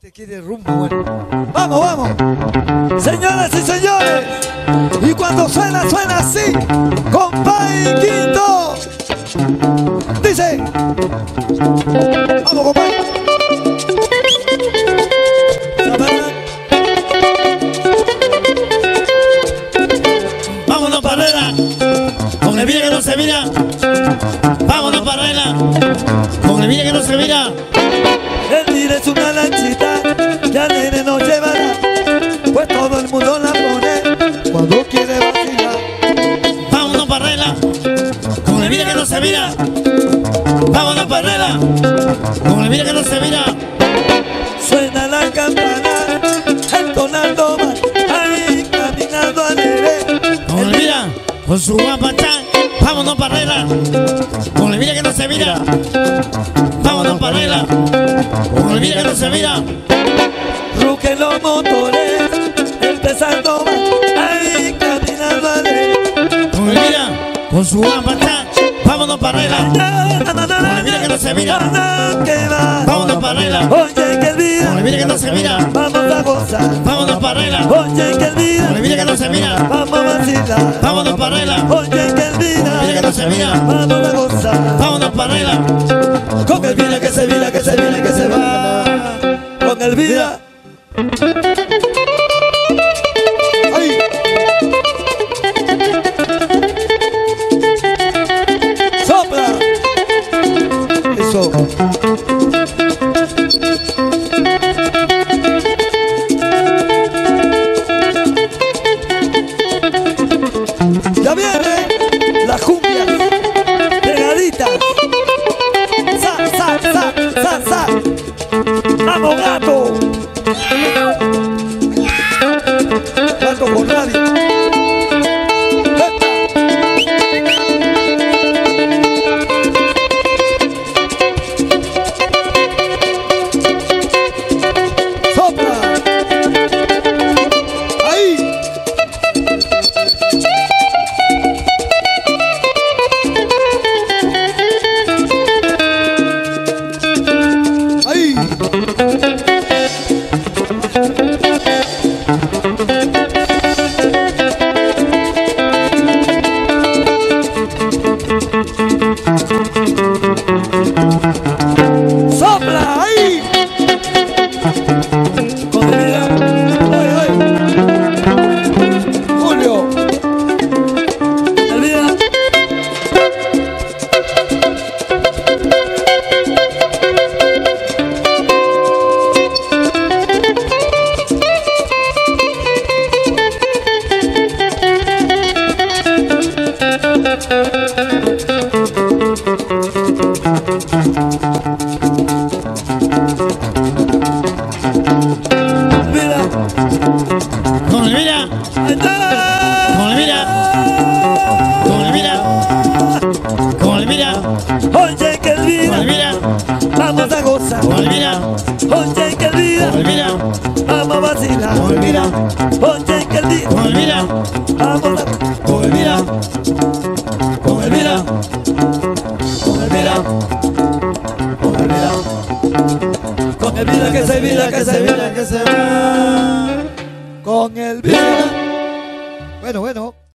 Te quiere rumbo, bueno. Vamos, vamos. Señoras y señores. Y cuando suena, suena así. Compay. Dice. Vamos, compay. Vámonos parrera, con el vida que no se mira. Vámonos parrera, con el vida que no se mira. El tira es una lanchita, ya nene no llevará, pues todo el mundo la pone cuando quiere vacilar. Vámonos parrera, con el vida que no se mira. Vámonos parrera, con el vida que no se mira. Suena la campana, entonando más, ahí caminando alegre. Con el vida, con su guapachán. Vámonos parrera, con el que no se mira. Vámonos parrera, con el que no se mira. Ruquen los motores, empezando ahí caminando. Con el vida, con su guapachán. Vámonos parrera, Con el vida que no se mira. vámonos parrera. Oye, que el Con el vida que no se mira. vamos a gozar. Vámonos parrera, Oye, que el con el vida que no se mira. vamos a vacilar. Vámonos parrera, Oye, Sopla. Eso. 我那里 ¡Sopla! ¡Ahí! Julio. Con el vida, Vamos a... con el vida, con el vida, con el vida, con el vida. Con el vida que se vida, que se vida, que se va. Con el vida. Bueno, bueno.